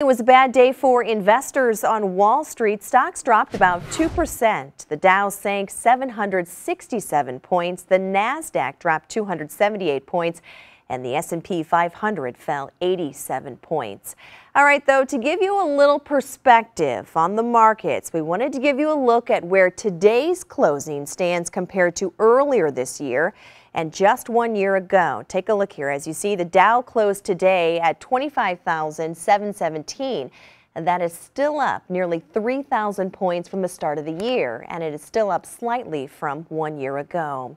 It was a bad day for investors on Wall Street. Stocks dropped about 2%. The Dow sank 767 points. The Nasdaq dropped 278 points and the S&P 500 fell 87 points. All right, though, to give you a little perspective on the markets, we wanted to give you a look at where today's closing stands compared to earlier this year and just one year ago. Take a look here. As you see, the Dow closed today at 25,717 and that is still up nearly 3,000 points from the start of the year, and it is still up slightly from one year ago.